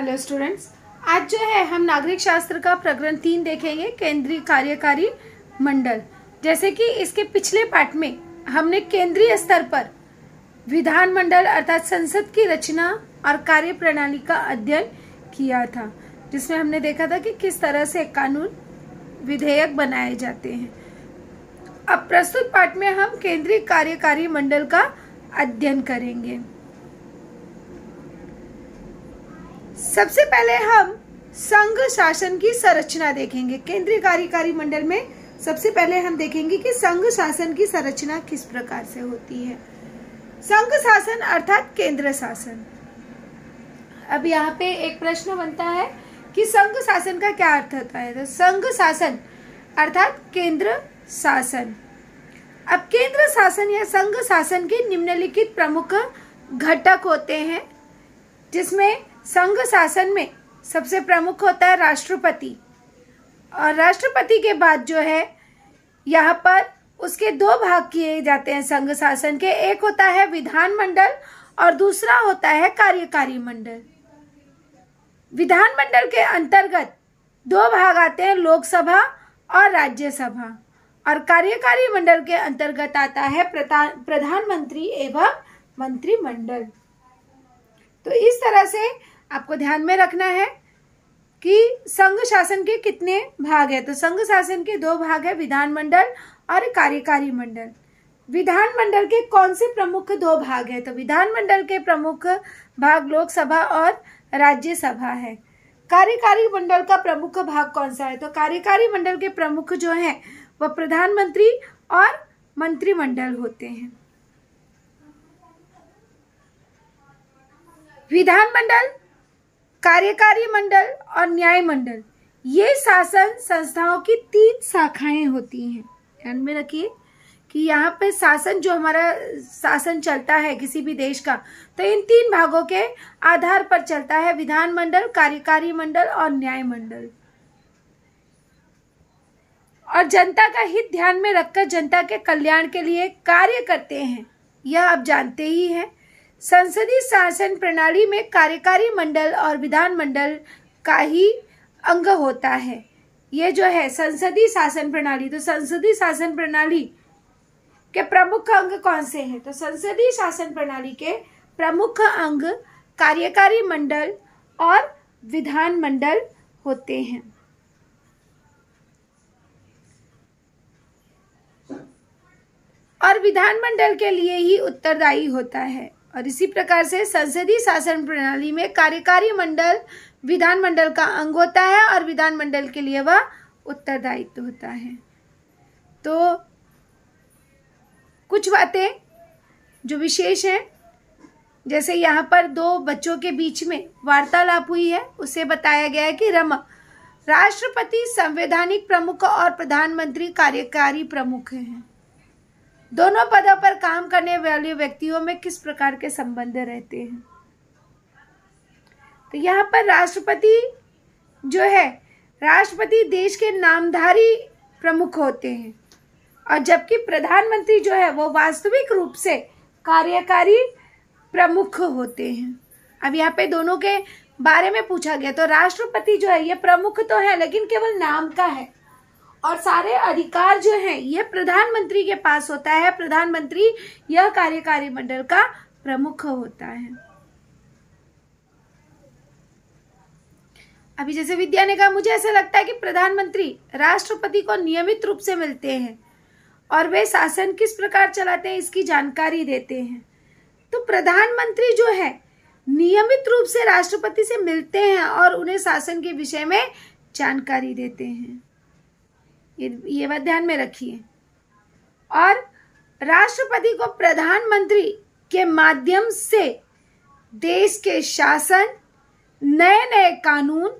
Hello students आज जो है, हम नागरिक शास्त्र का प्रकरण तीन देखेंगे, केंद्रीय कार्यकारी मंडल। जैसे कि इसके पिछले पार्ट में हमने केंद्रीय स्तर पर विधान मंडल अर्थात संसद की रचना और कार्य प्रणाली का अध्ययन किया था, जिसमें हमने देखा था कि किस तरह से कानून विधेयक बनाए जाते हैं। अब प्रस्तुत पाठ में हम केंद्रीय कार्यकारी मंडल का अध्ययन करेंगे। सबसे पहले हम संघ शासन की संरचना देखेंगे। केंद्रीय कार्यकारी मंडल में सबसे पहले हम देखेंगे कि संघ शासन की संरचना किस प्रकार से होती है। संघ शासन अर्थात केंद्र शासन। अब यहाँ पे एक प्रश्न बनता है कि संघ शासन का क्या अर्थ होता है? तो संघ शासन अर्थात केंद्र शासन। अब केंद्र शासन या संघ शासन के निम्नलिखित प्रमुख घटक होते हैं, जिसमें संघ शासन में सबसे प्रमुख होता है राष्ट्रपति। और राष्ट्रपति के बाद जो है, यहाँ पर उसके दो भाग किए जाते हैं संघ शासन के। एक होता है विधान मंडल और दूसरा होता है कार्यकारी मंडल। विधान मंडल के अंतर्गत दो भाग आते हैं, लोकसभा और राज्यसभा। और कार्यकारी मंडल के अंतर्गत आता है प्रधानमंत्री एवं मंत्रिमंडल। तो इस तरह से आपको ध्यान में रखना है कि संघ शासन के कितने भाग है? तो संघ शासन के दो भाग है विधानमंडल और कार्यकारी मंडल। विधानमंडल के कौन से प्रमुख दो भाग है? तो विधानमंडल के प्रमुख भाग लोकसभा और राज्यसभा है। कार्यकारी मंडल का प्रमुख भाग कौन सा है? तो कार्यकारी मंडल के प्रमुख जो है वह प्रधानमंत्री और मंत्रिमंडल होते हैं। विधानमंडल कार्यकारी मंडल और न्याय मंडल, ये शासन संस्थाओं की तीन शाखाएँ होती हैं। ध्यान में रखिए कि यहाँ पे शासन जो हमारा शासन चलता है किसी भी देश का तो इन तीन भागों के आधार पर चलता है विधान मंडल, कार्यकारी मंडल और न्याय मंडल। और जनता का हित ध्यान में रखकर जनता के कल्याण के लिए कार्य करते हैं, यह आप जानते ही हैं। संसदीय शासन प्रणाली में कार्यकारी मंडल और विधान मंडल का ही अंग होता है। ये जो है संसदीय शासन प्रणाली तो संसदीय शासन प्रणाली के प्रमुख अंग कौन से हैं? तो संसदीय शासन प्रणाली के प्रमुख अंग कार्यकारी मंडल और विधान मंडल होते हैं। और विधानमंडल के लिए ही उत्तरदायी होता है। और इसी प्रकार से संसदीय शासन प्रणाली में कार्यकारी मंडल, विधानमंडल का अंग होता है और विधानमंडल के लिए वह उत्तरदायित्व होता है। तो कुछ बातें जो विशेष हैं, जैसे यहाँ पर दो बच्चों के बीच में वार्तालाप हुई है, उसे बताया गया है कि रम, राष्ट्रपति, संवैधानिक प्रमुख और प्रधानमंत्री कार्यकारी प्रमुख हैं। दोनों पदों पर काम करने वाले व्यक्तियों में किस प्रकार के संबंध रहते हैं? तो यहाँ पर राष्ट्रपति जो है, राष्ट्रपति देश के नामधारी प्रमुख होते हैं। और जबकि प्रधानमंत्री जो है, वो वास्तविक रूप से कार्यकारी प्रमुख होते हैं। अब यहाँ पे दोनों के बारे में पूछा गया तो राष्ट्रपति जो है, ये प्रमुख तो है, लेकिन केवल नाम का है। और सारे अधिकार जो हैं, ये प्रधानमंत्री के पास होता है। प्रधानमंत्री यह कार्यकारी मंडल का प्रमुख होता है। अभी जैसे विद्या ने कहा, मुझे ऐसा लगता है कि प्रधानमंत्री राष्ट्रपति को नियमित रूप से मिलते हैं और वे शासन किस प्रकार चलाते हैं, इसकी जानकारी देते हैं। तो प्रधानमंत्री जो है, नियमित रूप से राष्ट्रपति से मिलते हैं और उन्हें शासन के विषय में जानकारी देते हैं। ये बात ध्यान में रखिए। और राष्ट्रपति को प्रधानमंत्री के माध्यम से देश के शासन नए नए कानून,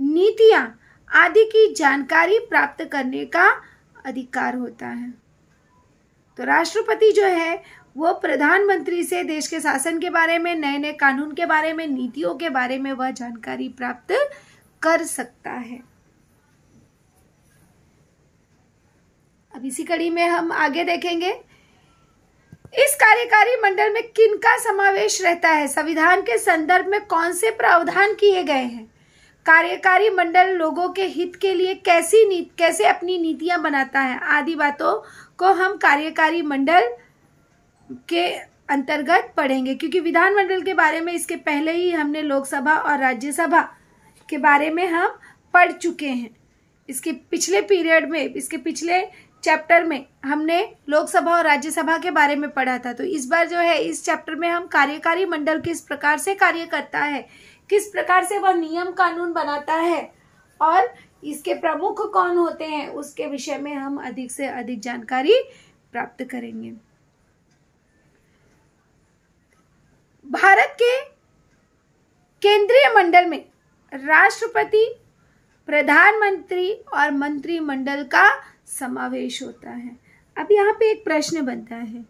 नीतियाँ आदि की जानकारी प्राप्त करने का अधिकार होता है। तो राष्ट्रपति जो है, वो प्रधानमंत्री से देश के शासन के बारे में नए नए कानून के बारे में, नीतियों के बारे में वह जानकारी प्राप्त कर सकता है। अब इसी कड़ी में हम आगे देखेंगे। इस कार्यकारी मंडल में किन का समावेश रहता है? संविधान के संदर्भ में कौन से प्रावधान किए गए हैं? कार्यकारी मंडल लोगों के हित के लिए कैसी नीति, कैसे अपनी नीतियाँ बनाता है? आदि बातों को हम कार्यकारी मंडल के अंतर्गत पढ़ेंगे, क्योंकि विधानमंडल के बारे में इसके पहले ही हमने लोकसभा और राज्यसभा के बारे में हम पढ़ चुके हैं। इसके पिछले पीरियड में, इसके पिछले चैप्टर में हमने लोकसभा और राज्यसभा के बारे में पढ़ा था। तो इस बार जो है, इस चैप्टर में हम कार्यकारी मंडल किस प्रकार से कार्य करता है, किस प्रकार से वह नियम कानून बनाता है और इसके प्रमुख कौन होते हैं, उसके विषय में हम अधिक से अधिक जानकारी प्राप्त करेंगे। भारत के केंद्रीय मंडल में राष्ट्रपति, प्रधानमंत्री और मंत्रिमंडल का समावेश होता है। अब यहाँ पे एक प्रश्न बनता है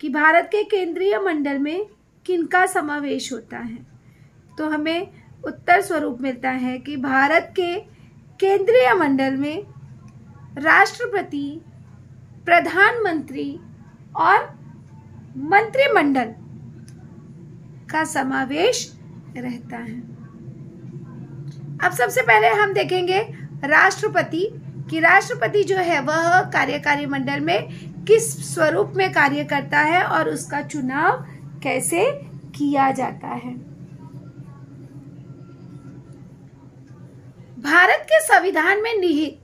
कि भारत के केंद्रीय मंडल में किनका समावेश होता है? तो हमें उत्तर स्वरूप मिलता है कि भारत के केंद्रीय मंडल में राष्ट्रपति, प्रधानमंत्री और मंत्रिमंडल का समावेश रहता है। अब सबसे पहले हम देखेंगे राष्ट्रपति कि राष्ट्रपति जो है वह कार्यकारी मंडल में किस स्वरूप में कार्य करता है और उसका चुनाव कैसे किया जाता है। भारत के संविधान में निहित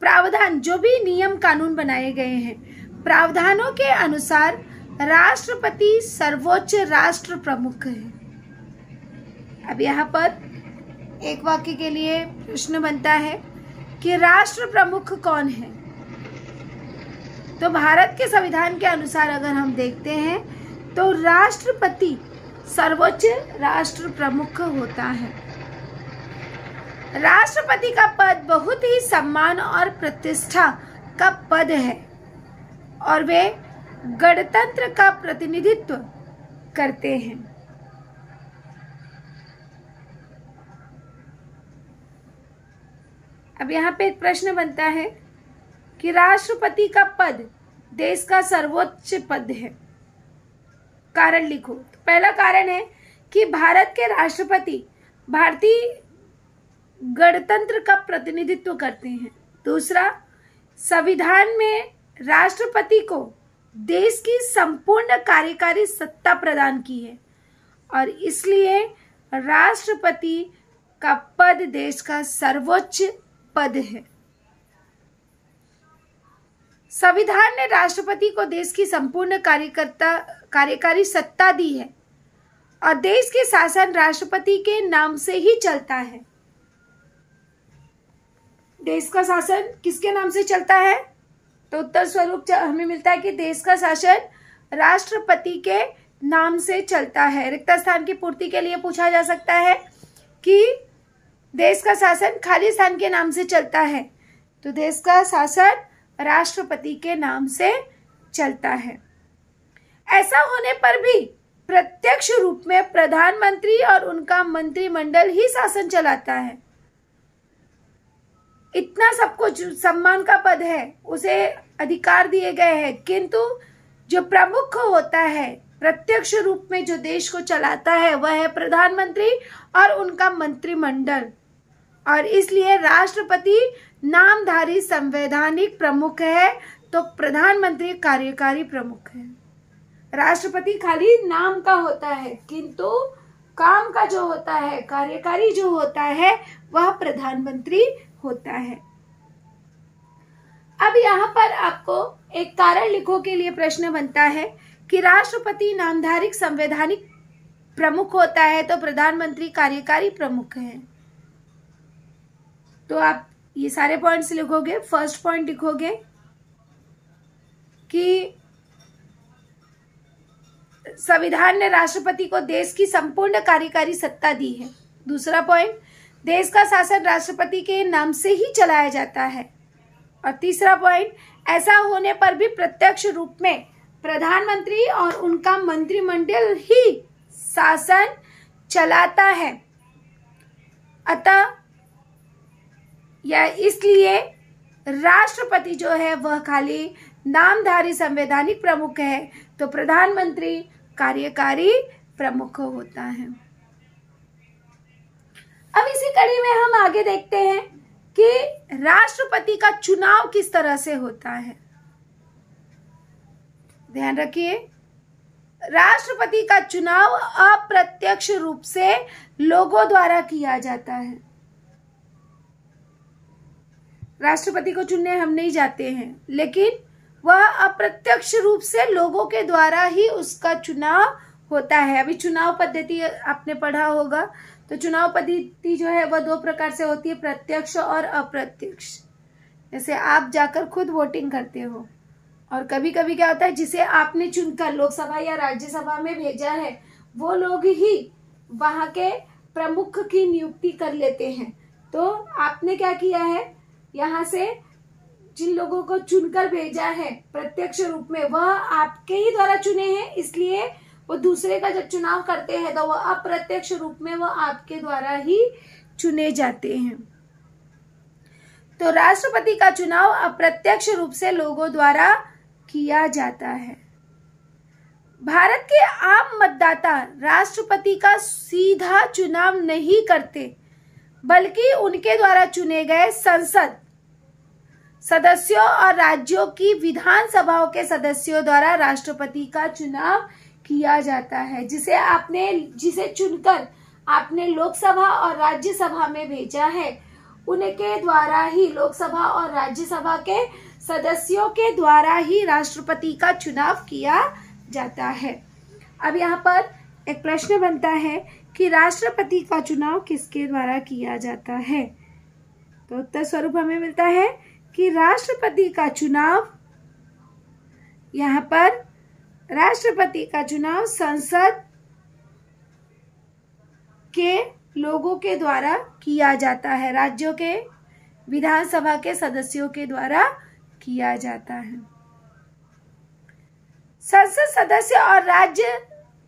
प्रावधान, जो भी नियम कानून बनाए गए हैं, प्रावधानों के अनुसार राष्ट्रपति सर्वोच्च राष्ट्र प्रमुख है। अब यहाँ पर एक वाक्य के लिए प्रश्न बनता है कि राष्ट्र प्रमुख कौन है? तो भारत के संविधान के अनुसार अगर हम देखते हैं तो राष्ट्रपति सर्वोच्च राष्ट्र प्रमुख होता है। राष्ट्रपति का पद बहुत ही सम्मान और प्रतिष्ठा का पद है और वे गणतंत्र का प्रतिनिधित्व करते हैं। अब यहाँ पे एक प्रश्न बनता है कि राष्ट्रपति का पद देश का सर्वोच्च पद है। कारण लिखो। तो पहला कारण है कि भारत के राष्ट्रपति भारतीय गणतंत्र का प्रतिनिधित्व करते हैं। दूसरा, संविधान में राष्ट्रपति को देश की संपूर्ण कार्यकारी सत्ता प्रदान की है और इसलिए राष्ट्रपति का पद देश का सर्वोच्च पद है। संविधान ने राष्ट्रपति को देश की संपूर्ण कार्यकर्ता, कार्यकारी सत्ता दी है और देश के शासन राष्ट्रपति के नाम से ही चलता है। देश का शासन किसके नाम से चलता है? तो उत्तर स्वरूप हमें मिलता है कि देश का शासन राष्ट्रपति के नाम से चलता है। रिक्त स्थान की पूर्ति के लिए पूछा जा सकता है कि देश का शासन खालिस्तान के नाम से चलता है। तो देश का शासन राष्ट्रपति के नाम से चलता है। ऐसा होने पर भी प्रत्यक्ष रूप में प्रधानमंत्री और उनका मंत्रिमंडल ही शासन चलाता है। इतना सब कुछ सम्मान का पद है, उसे अधिकार दिए गए हैं। किंतु जो प्रमुख होता है, प्रत्यक्ष रूप में जो देश को चलाता है, वह है प्रधानमंत्री और उनका मंत्रिमंडल। और इसलिए राष्ट्रपति नामधारी संवैधानिक प्रमुख है तो प्रधानमंत्री कार्यकारी प्रमुख है। राष्ट्रपति खाली नाम का होता है, किंतु काम का जो होता है, कार्यकारी जो होता है, वह प्रधानमंत्री होता है। अब यहाँ पर आपको एक कारण लिखो के लिए प्रश्न बनता है कि राष्ट्रपति नामधारिक संवैधानिक प्रमुख होता है तो प्रधानमंत्री कार्यकारी प्रमुख है। तो आप ये सारे पॉइंट्स लिखोगे फ़र्स्ट पॉइंट लिखोगे कि संविधान ने राष्ट्रपति को देश की संपूर्ण कार्यकारी सत्ता दी है। दूसरा पॉइंट देश का शासन राष्ट्रपति के नाम से ही चलाया जाता है। और तीसरा पॉइंट ऐसा होने पर भी प्रत्यक्ष रूप में प्रधानमंत्री और उनका मंत्रिमंडल ही शासन चलाता है। अतः या इसलिए राष्ट्रपति जो है, वह खाली नामधारी संवैधानिक प्रमुख है तो प्रधानमंत्री कार्यकारी प्रमुख होता है। अब इसी कड़ी में हम आगे देखते हैं कि राष्ट्रपति का चुनाव किस तरह से होता है। ध्यान रखिए, राष्ट्रपति का चुनाव अप्रत्यक्ष रूप से लोगों द्वारा किया जाता है। राष्ट्रपति को चुनने हम नहीं जाते हैं। लेकिन वह अप्रत्यक्ष रूप से लोगों के द्वारा ही उसका चुनाव होता है। अभी चुनाव पद्धति आपने पढ़ा होगा। तो चुनाव पद्धति जो है, वह दो प्रकार से होती है, प्रत्यक्ष और अप्रत्यक्ष। जैसे आप जाकर खुद वोटिंग करते हो, और कभी कभी क्या होता है, जिसे आपने चुनकर लोकसभा या राज्यसभा में भेजा है, वो लोग ही वहाँ के प्रमुख की नियुक्ति कर लेते हैं। तो आपने क्या किया है? यहाँ से जिन लोगों को चुनकर भेजा है प्रत्यक्ष रूप में, वह आपके ही द्वारा चुने हैं, इसलिए वो दूसरे का जब चुनाव करते हैं तो वह अप्रत्यक्ष रूप में वह आपके द्वारा ही चुने जाते हैं। तो राष्ट्रपति का चुनाव अप्रत्यक्ष रूप से लोगों द्वारा किया जाता है। भारत के आम मतदाता राष्ट्रपति का सीधा चुनाव नहीं करते, बल्कि उनके द्वारा चुने गए संसद सदस्यों और राज्यों की विधानसभाओं के सदस्यों द्वारा राष्ट्रपति का चुनाव किया जाता है, जिसे आपने, जिसे चुनकर आपने लोकसभा और राज्यसभा में भेजा है। उनके द्वारा ही, लोकसभा और राज्यसभा के सदस्यों के द्वारा ही राष्ट्रपति का चुनाव किया जाता है। अब यहाँ पर एक प्रश्न बनता है कि राष्ट्रपति का चुनाव किसके द्वारा किया जाता है? तो उत्तर स्वरूप हमें मिलता है कि राष्ट्रपति का चुनाव, यहाँ पर राष्ट्रपति का चुनाव संसद के लोगों के द्वारा किया जाता है, राज्यों के, विधानसभा के सदस्यों के द्वारा किया जाता है। संसद सदस्य और राज्य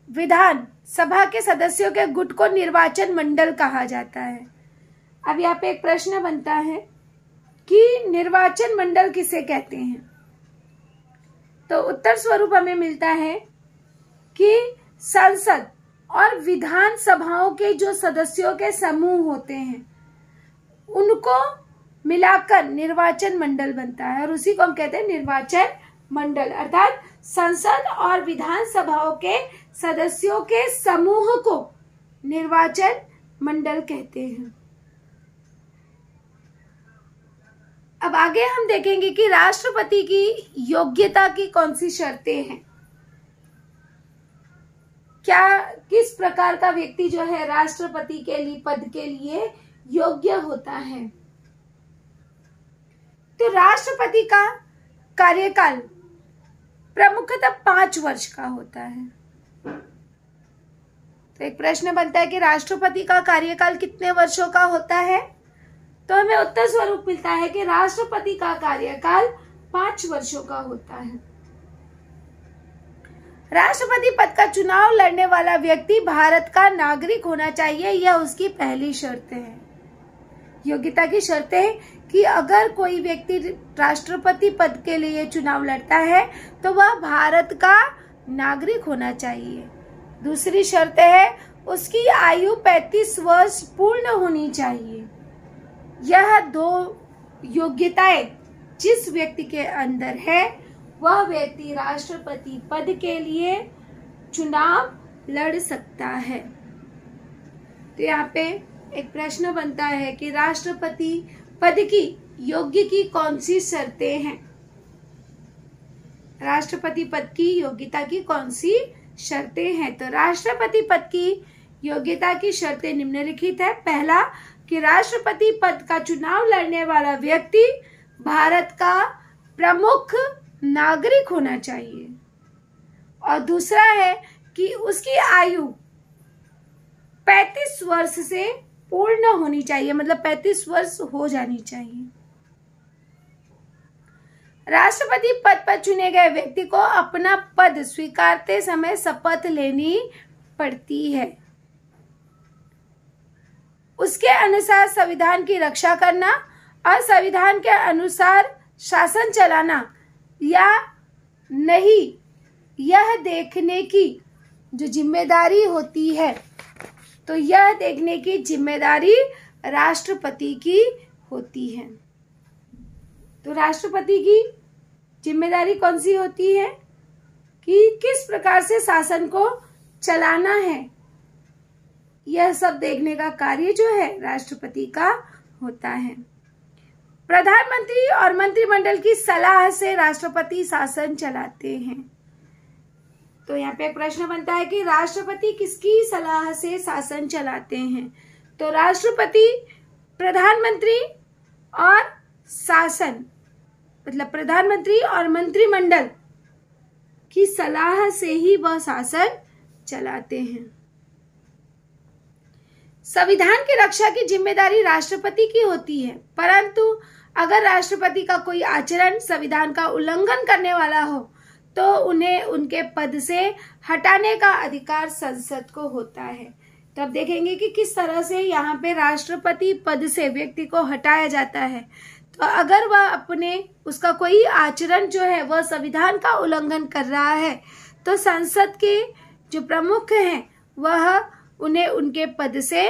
विधान सभा के सदस्यों के गुट को निर्वाचन मंडल कहा जाता है। अब यहाँ पे एक प्रश्न बनता है कि निर्वाचन मंडल किसे कहते हैं? तो उत्तर स्वरूप हमें मिलता है कि संसद और विधान सभाओं के जो सदस्यों के समूह होते हैं, उनको मिलाकर निर्वाचन मंडल बनता है और उसी को हम कहते हैं निर्वाचन मंडल। अर्थात संसद और विधान सभाओं के सदस्यों के समूह को निर्वाचन मंडल कहते हैं। अब आगे हम देखेंगे कि राष्ट्रपति की योग्यता की कौन सी शर्तें हैं। क्या, किस प्रकार का व्यक्ति जो है राष्ट्रपति के लिए, पद के लिए योग्य होता है? तो राष्ट्रपति का कार्यकाल प्रमुखतः पाँच वर्ष का होता है। तो एक प्रश्न बनता है कि राष्ट्रपति का कार्यकाल कितने वर्षों का होता है? तो हमें उत्तर स्वरूप मिलता है कि राष्ट्रपति का कार्यकाल पाँच वर्षों का होता है। राष्ट्रपति पद का चुनाव लड़ने वाला व्यक्ति भारत का नागरिक होना चाहिए, यह उसकी पहली शर्त है। योग्यता की शर्त है कि अगर कोई व्यक्ति राष्ट्रपति पद के लिए चुनाव लड़ता है तो वह भारत का नागरिक होना चाहिए। दूसरी शर्त है, उसकी आयु 35 वर्ष पूर्ण होनी चाहिए। यह दो योग्यताएँ जिस व्यक्ति के अंदर है, वह व्यक्ति राष्ट्रपति पद के लिए चुनाव लड़ सकता है। तो यहाँ पे एक प्रश्न बनता है कि राष्ट्रपति पद की योग्य की कौन सी शर्तें हैं? राष्ट्रपति पद की योग्यता की कौन सी शर्तें हैं? तो राष्ट्रपति पद की योग्यता की शर्तें निम्नलिखित है। पहला कि राष्ट्रपति पद का चुनाव लड़ने वाला व्यक्ति भारत का प्रमुख नागरिक होना चाहिए। और दूसरा है कि उसकी आयु 35 वर्ष से पूर्ण होनी चाहिए मतलब 35 वर्ष हो जानी चाहिए। राष्ट्रपति पद पर चुने गए व्यक्ति को अपना पद स्वीकारते समय शपथ लेनी पड़ती है। उसके अनुसार संविधान की रक्षा करना और संविधान के अनुसार शासन चलाना। या नहीं, यह देखने की जो ज़िम्मेदारी होती है तो यह देखने की ज़िम्मेदारी राष्ट्रपति की होती है। तो राष्ट्रपति की ज़िम्मेदारी कौन सी होती है? कि किस प्रकार से शासन को चलाना है? यह सब देखने का कार्य जो है राष्ट्रपति का होता है। प्रधानमंत्री और मंत्रिमंडल की सलाह से राष्ट्रपति शासन चलाते हैं। तो यहाँ पे एक प्रश्न बनता है कि राष्ट्रपति किसकी सलाह से शासन चलाते हैं? तो राष्ट्रपति, प्रधानमंत्री और शासन मतलब प्रधानमंत्री और मंत्रिमंडल की सलाह से ही वह शासन चलाते हैं। संविधान की रक्षा की ज़िम्मेदारी राष्ट्रपति की होती है, परंतु अगर राष्ट्रपति का कोई आचरण संविधान का उल्लंघन करने वाला हो तो उन्हें उनके पद से हटाने का अधिकार संसद को होता है। तो अब देखेंगे कि किस तरह से यहाँ पे राष्ट्रपति पद से व्यक्ति को हटाया जाता है। तो अगर वह अपने, उसका कोई आचरण जो है, वह संविधान का उल्लंघन कर रहा है तो संसद के जो प्रमुख हैं, वह उन्हें उनके पद से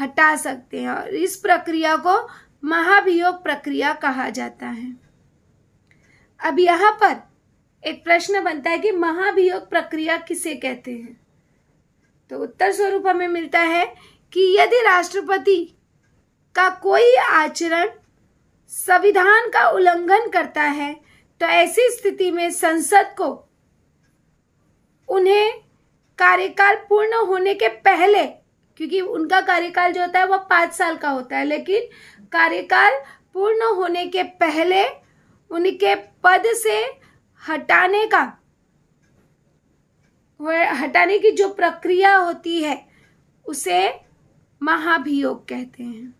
हटा सकते हैं और इस प्रक्रिया को महाभियोग प्रक्रिया कहा जाता है। अब यहाँ पर एक प्रश्न बनता है कि महाभियोग प्रक्रिया किसे कहते हैं? तो उत्तर स्वरूप हमें मिलता है कि यदि राष्ट्रपति का कोई आचरण संविधान का उल्लंघन करता है तो ऐसी स्थिति में संसद को उन्हें कार्यकाल पूर्ण होने के पहले, क्योंकि उनका कार्यकाल जो होता है वह पाँच साल का होता है, लेकिन कार्यकाल पूर्ण होने के पहले उनके पद से हटाने का हटाने की जो प्रक्रिया होती है, उसे महाभियोग कहते हैं।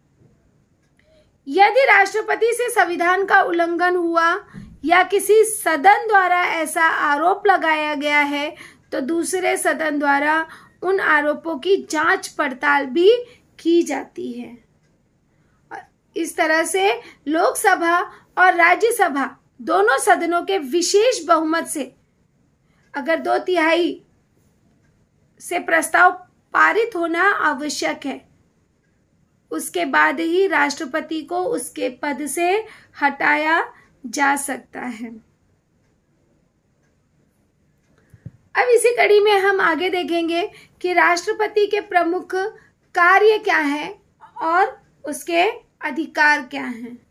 यदि राष्ट्रपति से संविधान का उल्लंघन हुआ या किसी सदन द्वारा ऐसा आरोप लगाया गया है तो दूसरे सदन द्वारा उन आरोपों की जाँच पड़ताल भी की जाती है। इस तरह से लोकसभा और राज्यसभा दोनों सदनों के विशेष बहुमत से अगर दो तिहाई से प्रस्ताव पारित होना आवश्यक है, उसके बाद ही राष्ट्रपति को उसके पद से हटाया जा सकता है। अब इसी कड़ी में हम आगे देखेंगे कि राष्ट्रपति के प्रमुख कार्य क्या है और उसके अधिकार क्या हैं।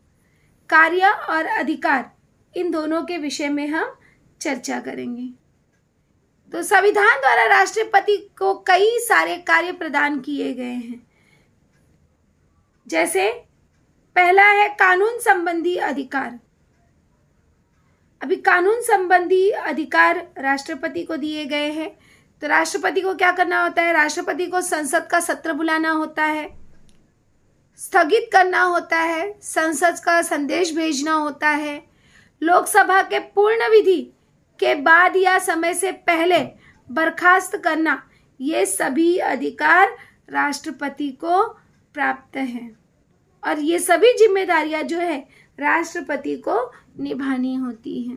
कार्य और अधिकार, इन दोनों के विषय में हम चर्चा करेंगे। तो संविधान द्वारा राष्ट्रपति को कई सारे कार्य प्रदान किए गए हैं। जैसे, पहला है कानून संबंधी अधिकार। अभी कानून संबंधी अधिकार राष्ट्रपति को दिए गए हैं। तो राष्ट्रपति को क्या करना होता है? राष्ट्रपति को संसद का सत्र बुलाना होता है, स्थगित करना होता है, संसद का संदेश भेजना होता है। लोकसभा के पूर्ण विधि के बाद या समय से पहले बर्खास्त करना, ये सभी अधिकार राष्ट्रपति को प्राप्त हैं। और ये सभी जिम्मेदारियाँ जो है राष्ट्रपति को निभानी होती है।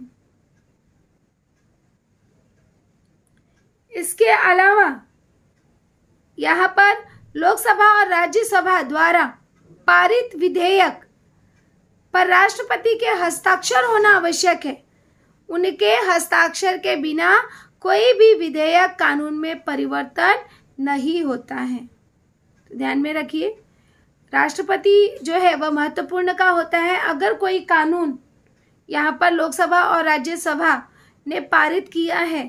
इसके अलावा यहाँ पर लोकसभा और राज्यसभा द्वारा पारित विधेयक पर राष्ट्रपति के हस्ताक्षर होना आवश्यक है। उनके हस्ताक्षर के बिना कोई भी विधेयक कानून में परिवर्तन नहीं होता है। तो ध्यान में रखिए। राष्ट्रपति जो है, वह महत्वपूर्ण का होता है। अगर कोई कानून यहाँ पर लोकसभा और राज्यसभा ने पारित किया है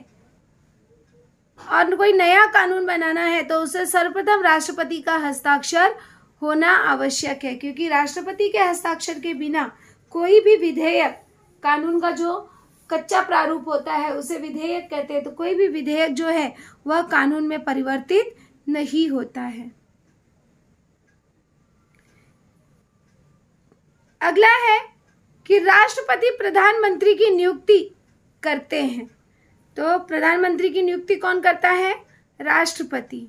और कोई नया कानून बनाना है तो उसे सर्वप्रथम राष्ट्रपति का हस्ताक्षर होना आवश्यक है, क्योंकि राष्ट्रपति के हस्ताक्षर के बिना कोई भी विधेयक, कानून का जो कच्चा प्रारूप होता है, उसे विधेयक कहते हैं तो कोई भी विधेयक जो है, वह कानून में परिवर्तित नहीं होता है। अगला है कि राष्ट्रपति प्रधानमंत्री की नियुक्ति करते हैं। तो प्रधानमंत्री की नियुक्ति कौन करता है? राष्ट्रपति।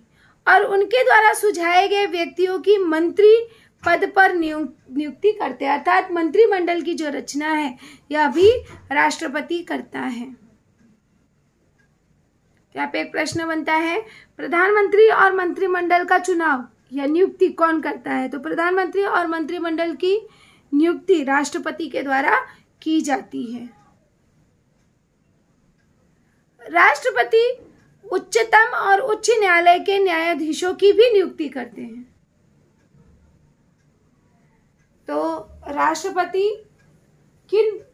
और उनके द्वारा सुझाए गए व्यक्तियों की मंत्री पद पर नियुक्ति करते हैं। अर्थात मंत्रिमंडल की जो रचना है, यह भी राष्ट्रपति करता है। यहाँ पे एक प्रश्न बनता है, प्रधानमंत्री और मंत्रिमंडल का चुनाव या नियुक्ति कौन करता है? तो प्रधानमंत्री और मंत्रिमंडल की नियुक्ति राष्ट्रपति के द्वारा की जाती है। राष्ट्रपति उच्चतम और उच्च न्यायालय के न्यायाधीशों की भी नियुक्ति करते हैं। तो राष्ट्रपति किन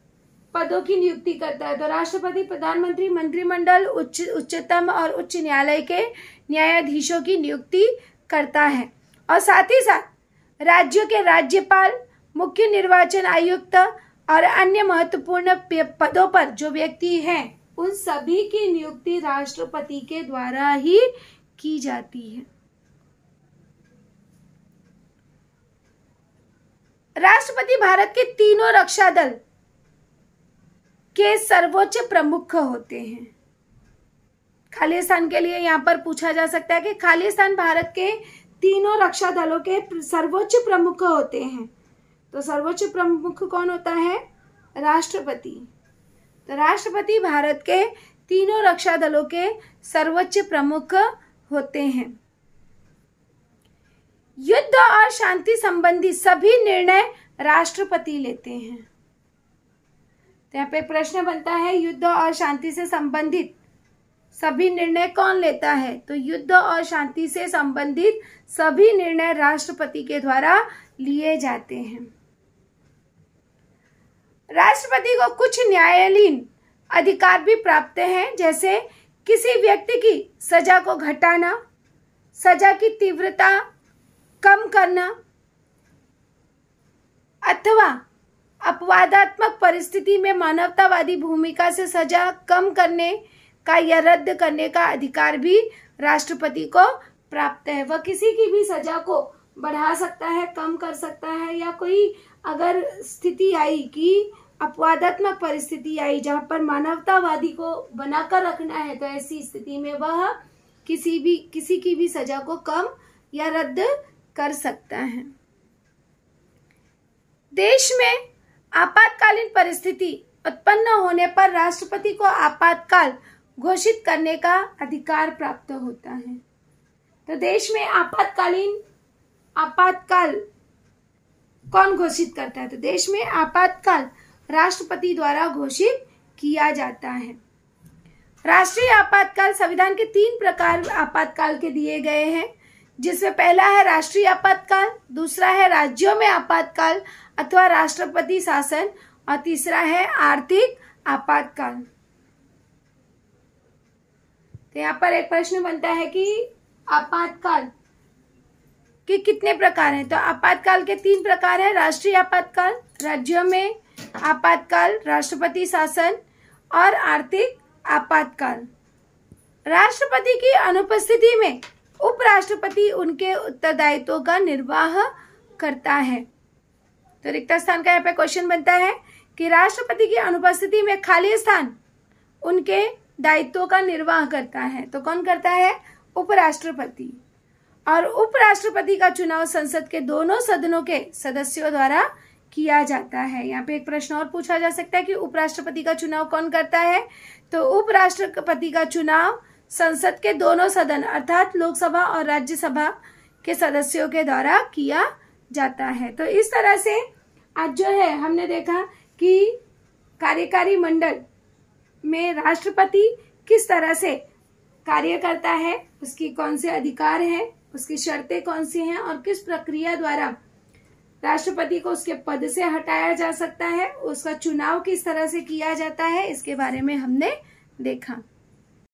पदों की नियुक्ति करता है? तो राष्ट्रपति, प्रधानमंत्री, मंत्रिमंडल, उच्च, उच्चतम और उच्च न्यायालय के न्यायाधीशों की नियुक्ति करता है। और साथ ही साथ राज्यों के राज्यपाल मुख्य निर्वाचन आयुक्त और अन्य महत्वपूर्ण पदों पर जो व्यक्ति हैं, उन सभी की नियुक्ति राष्ट्रपति के द्वारा ही की जाती है। राष्ट्रपति भारत के तीनों रक्षा दल के सर्वोच्च प्रमुख होते हैं। खालिस्तान के लिए यहाँ पर पूछा जा सकता है कि खालिस्तान भारत के तीनों रक्षा दलों के सर्वोच्च प्रमुख होते हैं। तो सर्वोच्च प्रमुख कौन होता है? राष्ट्रपति। तो राष्ट्रपति भारत के तीनों रक्षा दलों के सर्वोच्च प्रमुख होते हैं। युद्ध और शांति संबंधी सभी निर्णय राष्ट्रपति लेते हैं। तो यहाँ पे प्रश्न बनता है, युद्ध और शांति से संबंधित सभी निर्णय कौन लेता है? तो युद्ध और शांति से संबंधित सभी निर्णय राष्ट्रपति के द्वारा लिए जाते हैं। राष्ट्रपति को कुछ न्यायालीन अधिकार भी प्राप्त हैं, जैसे किसी व्यक्ति की सजा को घटाना, सजा की तीव्रता कम करना, अथवा अपवादात्मक परिस्थिति में मानवतावादी भूमिका से सजा कम करने का या रद्द करने का अधिकार भी राष्ट्रपति को प्राप्त है। वह किसी की भी सजा को बढ़ा सकता है, कम कर सकता है, या कोई अगर स्थिति आई कि अपवादात्मक परिस्थिति आई जहाँ पर मानवतावादी को बनाकर रखना है तो ऐसी स्थिति में वह किसी भी, किसी की भी सजा को कम या रद्द कर सकता है। देश में आपातकालीन परिस्थिति उत्पन्न होने पर राष्ट्रपति को आपातकाल घोषित करने का अधिकार प्राप्त होता है। तो देश में आपातकालीन, आपातकाल कौन घोषित करता है? तो देश में आपातकाल राष्ट्रपति द्वारा घोषित किया जाता है। राष्ट्रीय आपातकाल संविधान के तीन प्रकार आपातकाल के दिए गए हैं, जिसमें पहला है राष्ट्रीय आपातकाल, दूसरा है राज्यों में आपातकाल अथवा राष्ट्रपति शासन, और तीसरा है आर्थिक आपातकाल। तो यहाँ पर एक प्रश्न बनता है कि आपातकाल के कितने प्रकार हैं? तो आपातकाल के तीन प्रकार है, राष्ट्रीय आपातकाल, राज्यों में आपातकाल, राष्ट्रपति शासन और आर्थिक आपातकाल। राष्ट्रपति की अनुपस्थिति में उपराष्ट्रपति उनके उत्तरदायित्व का निर्वाह करता है। तो रिक्त स्थान का यहाँ पे क्वेश्चन बनता है कि राष्ट्रपति की अनुपस्थिति में खाली स्थान उनके दायित्वों का निर्वाह करता है। तो कौन करता है? उपराष्ट्रपति। और उपराष्ट्रपति का चुनाव संसद के दोनों सदनों के सदस्यों द्वारा किया जाता है। यहाँ पे एक प्रश्न और पूछा जा सकता है कि उपराष्ट्रपति का चुनाव कौन करता है? तो उपराष्ट्रपति का चुनाव संसद के दोनों सदन अर्थात लोकसभा और राज्यसभा के सदस्यों के द्वारा किया जाता है। तो इस तरह से आज जो है, हमने देखा कि कार्यकारी मंडल में राष्ट्रपति किस तरह से कार्य करता है, उसकी कौन से अधिकार है उसकी शर्तें कौन सी हैं और किस प्रक्रिया द्वारा राष्ट्रपति को उसके पद से हटाया जा सकता है, उसका चुनाव किस तरह से किया जाता है, इसके बारे में हमने देखा।